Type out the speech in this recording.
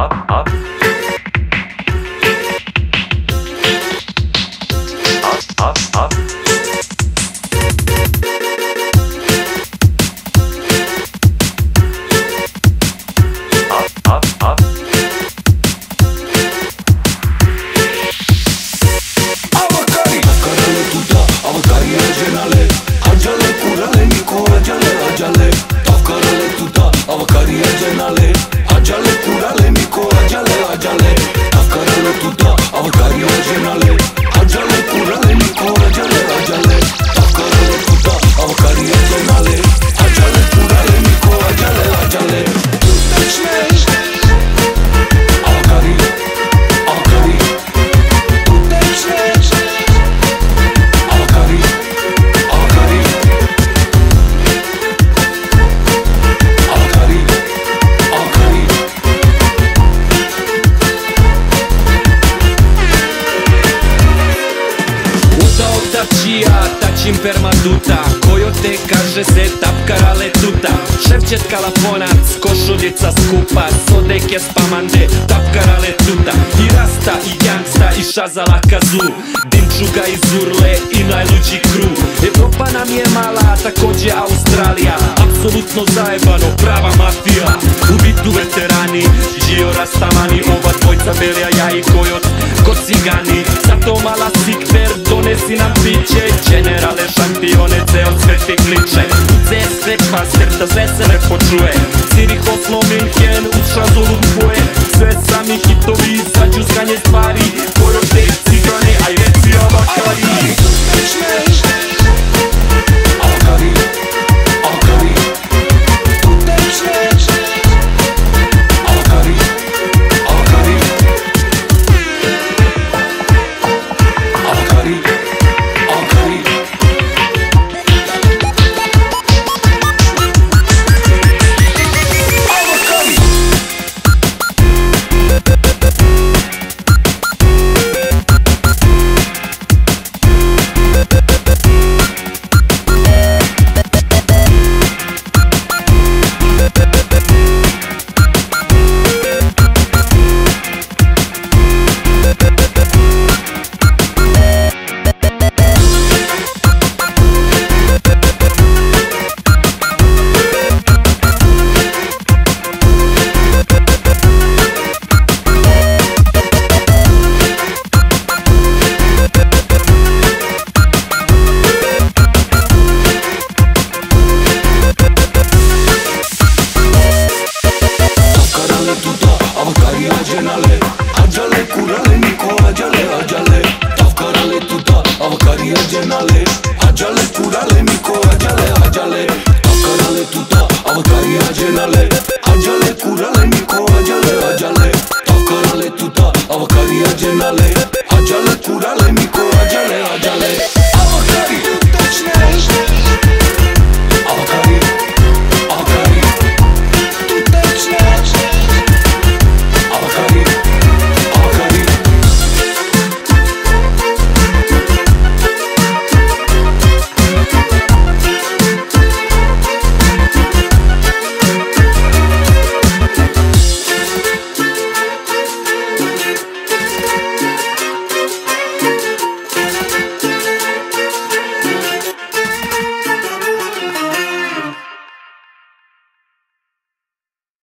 up, up. Up, up, up. Up, up, dalej Dawka relotu da, a w ogarnie odzież nalej Uta otavčija, tačim permaduta Kojote kaže se tapkarale tuta. Ševčet kalaponac, košuljica skupa. Sodeke spamande, tapkarale tuta. I rasta, i gangsta, i šazala kazu. Dimčuga iz Urle i najluđi kru. Evropa nam je mala, također Australija. Apsolutno zajebano, prava mafija donesi nam piće Generale šampione, ceo svet ti kliče U CS kvasir, da sve se ne počuje. Zirih Oslo, Minhen, uz Šazulu Pue Sve sami hitovi, za džuskanje stvari